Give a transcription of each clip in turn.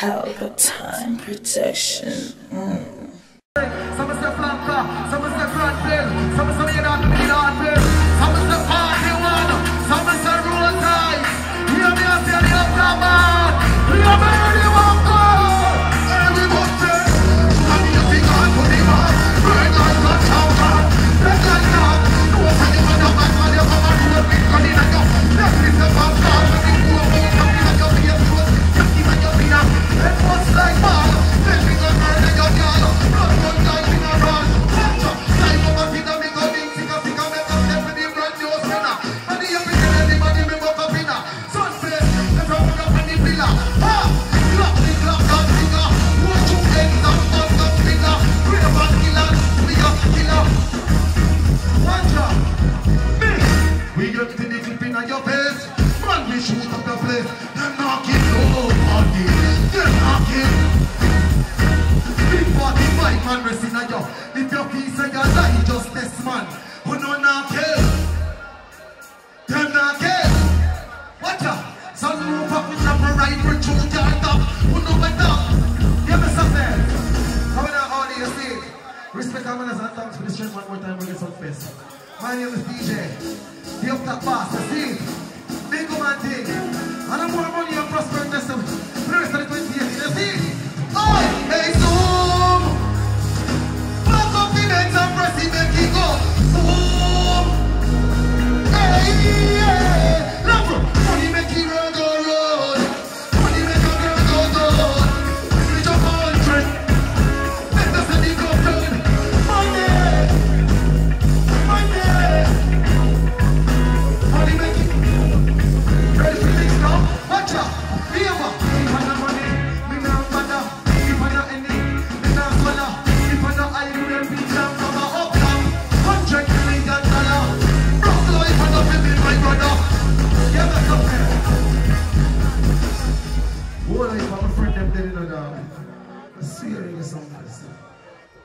Pelpa Time Production. Mm. Let's shit one more time, we're gonna sound pissed. My name is Teejay. Diop Takpa, Sasif, Mingo Manting.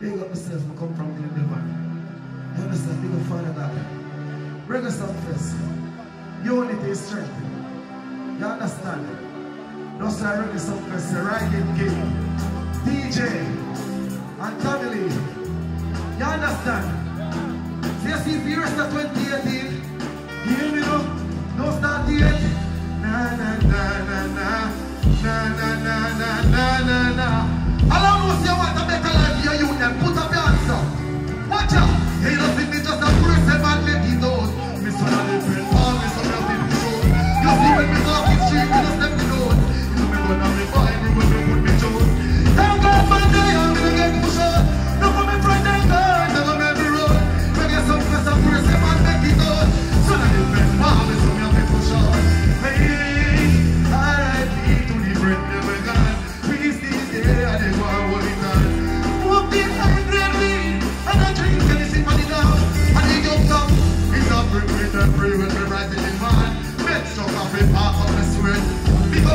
Big up yourself and come from the man. You understand? Big up Father God. Bring us up first. only take strength. You understand? No sir, bring us up first. The Riding King, Teejay, and family. You understand? This is the year 2018. You hear me no? No start the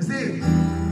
You see,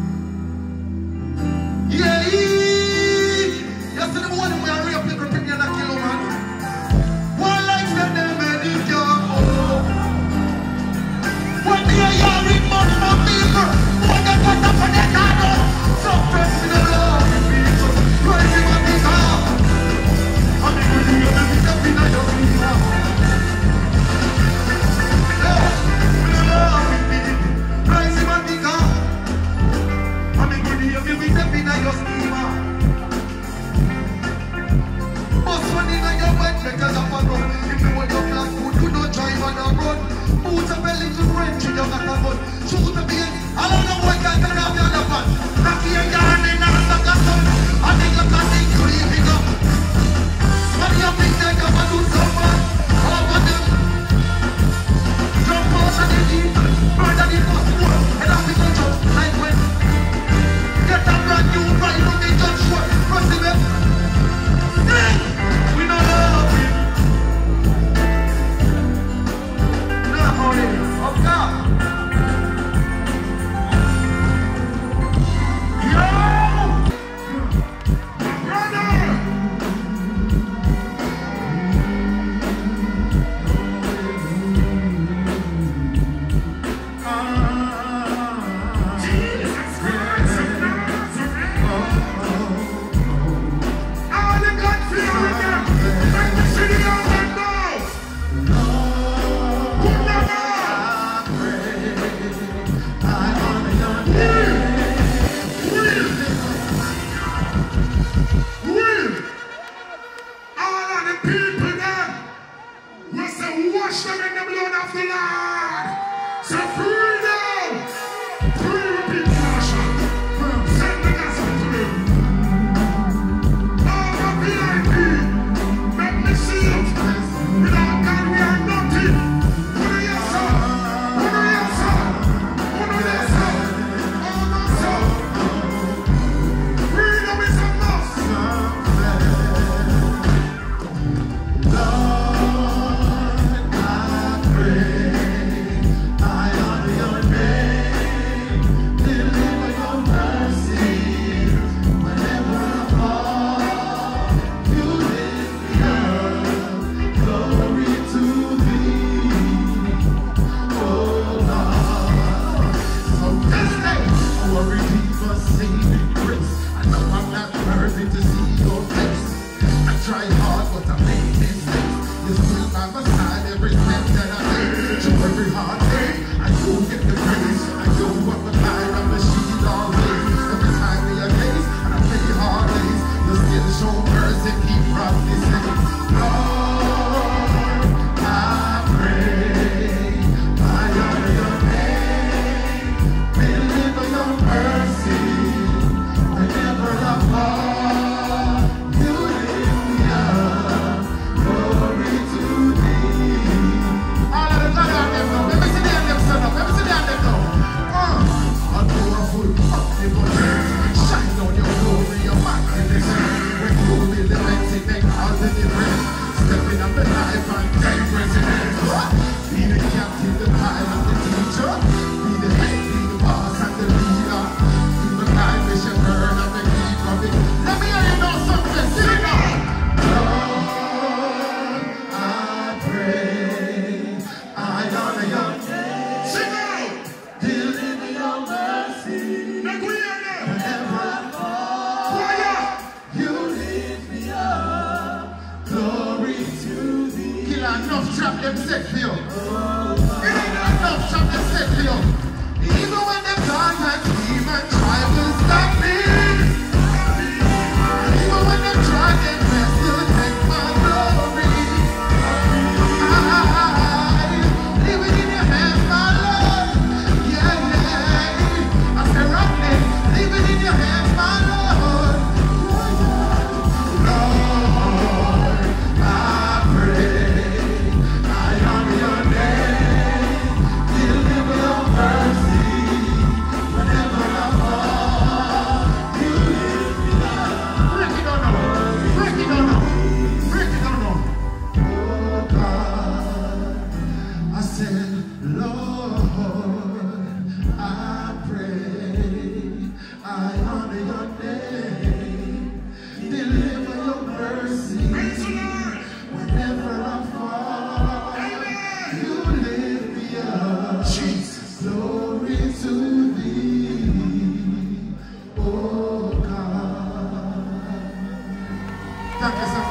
Alam na buhay ka, karami ang laban. trap them set for. It ain't enough trap them. Even when them dance said, Lord, I pray, I honor your name. Deliver your mercy whenever I fall. You lift me up. Jesus. Glory to thee, oh God.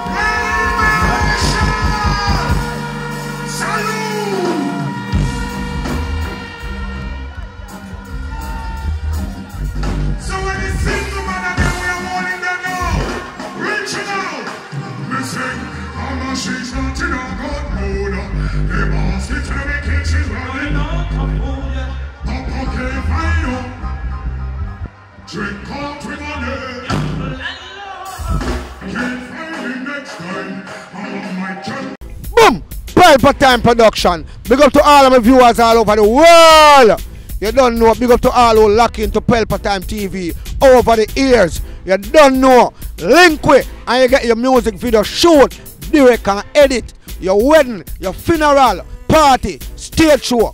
Boom! Pelpa Time Production. Big up to all of my viewers all over the world. You don't know. Big up to all who lock into Pelpa Time TV over the years. You don't know. Link with and you get your music video shoot, direct and edit. Your wedding, your funeral, party, stage show,